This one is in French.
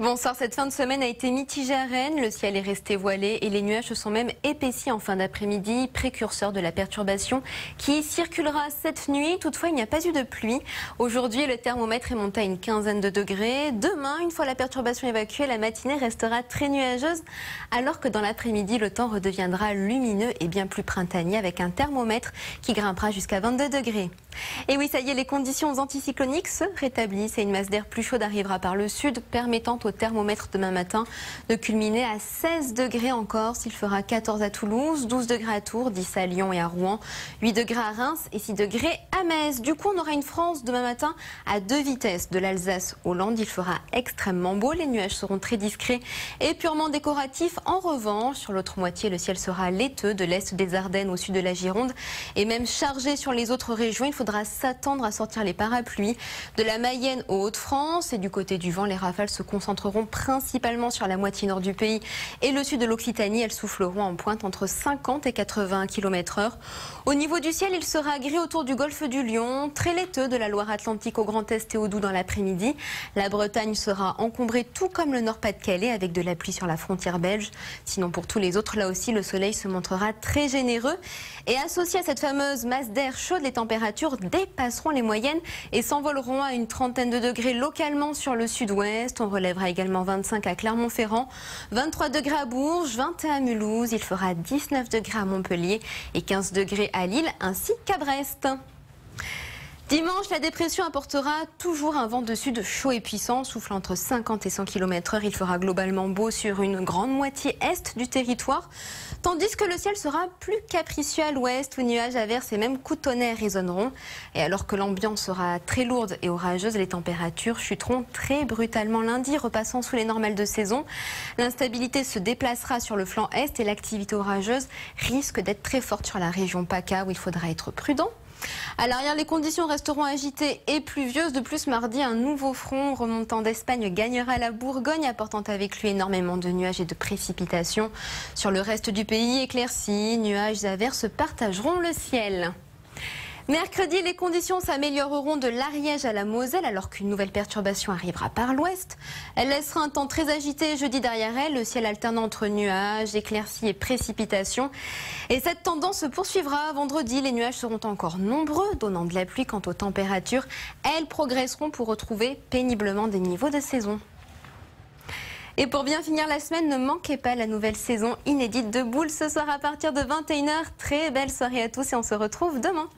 Bonsoir, cette fin de semaine a été mitigée à Rennes. Le ciel est resté voilé et les nuages se sont même épaissis en fin d'après-midi, précurseur de la perturbation qui circulera cette nuit. Toutefois, il n'y a pas eu de pluie. Aujourd'hui, le thermomètre est monté à une quinzaine de degrés. Demain, une fois la perturbation évacuée, la matinée restera très nuageuse, alors que dans l'après-midi, le temps redeviendra lumineux et bien plus printanier avec un thermomètre qui grimpera jusqu'à 22 degrés. Et oui, ça y est, les conditions anticycloniques se rétablissent et une masse d'air plus chaude arrivera par le sud, permettant au thermomètre demain matin de culminer à 16 degrés en Corse. Il fera 14 à Toulouse, 12 degrés à Tours, 10 à Lyon et à Rouen, 8 degrés à Reims et 6 degrés à Metz. Du coup, on aura une France demain matin à deux vitesses. De l'Alsace au Land, il fera extrêmement beau. Les nuages seront très discrets et purement décoratifs. En revanche, sur l'autre moitié, le ciel sera laiteux de l'est des Ardennes au sud de la Gironde et même chargé sur les autres régions. Il faudra s'attendre à sortir les parapluies de la Mayenne aux Hauts-de-France et du côté du vent, les rafales se concentreront principalement sur la moitié nord du pays et le sud de l'Occitanie. Elles souffleront en pointe entre 50 et 80 km heure. Au niveau du ciel, il sera gris autour du golfe du Lion, très laiteux de la Loire-Atlantique au Grand Est et au Doubs dans l'après-midi. La Bretagne sera encombrée tout comme le Nord-Pas-de-Calais avec de la pluie sur la frontière belge. Sinon pour tous les autres, là aussi, le soleil se montrera très généreux. Et associé à cette fameuse masse d'air chaude, les températures dépasseront les moyennes et s'envoleront à une trentaine de degrés localement sur le sud-ouest. On relèvera également 25 à Clermont-Ferrand, 23 degrés à Bourges, 21 à Mulhouse. Il fera 19 degrés à Montpellier et 15 degrés à Lille ainsi qu'à Brest. Dimanche, la dépression apportera toujours un vent de sud chaud et puissant, soufflant entre 50 et 100 km heure. Il fera globalement beau sur une grande moitié est du territoire, tandis que le ciel sera plus capricieux à l'ouest, où nuages, averses et même coups résonneront. Et alors que l'ambiance sera très lourde et orageuse, les températures chuteront très brutalement lundi, repassant sous les normales de saison. L'instabilité se déplacera sur le flanc est et l'activité orageuse risque d'être très forte sur la région PACA, où il faudra être prudent. À l'arrière, les conditions resteront agitées et pluvieuses. De plus, mardi, un nouveau front remontant d'Espagne gagnera la Bourgogne, apportant avec lui énormément de nuages et de précipitations. Sur le reste du pays, éclaircies, nuages averses partageront le ciel. Mercredi, les conditions s'amélioreront de l'Ariège à la Moselle alors qu'une nouvelle perturbation arrivera par l'ouest. Elle laissera un temps très agité jeudi derrière elle, le ciel alternant entre nuages, éclaircies et précipitations. Et cette tendance se poursuivra vendredi. Les nuages seront encore nombreux, donnant de la pluie quant aux températures. Elles progresseront pour retrouver péniblement des niveaux de saison. Et pour bien finir la semaine, ne manquez pas la nouvelle saison inédite de Boules ce soir à partir de 21h. Très belle soirée à tous et on se retrouve demain.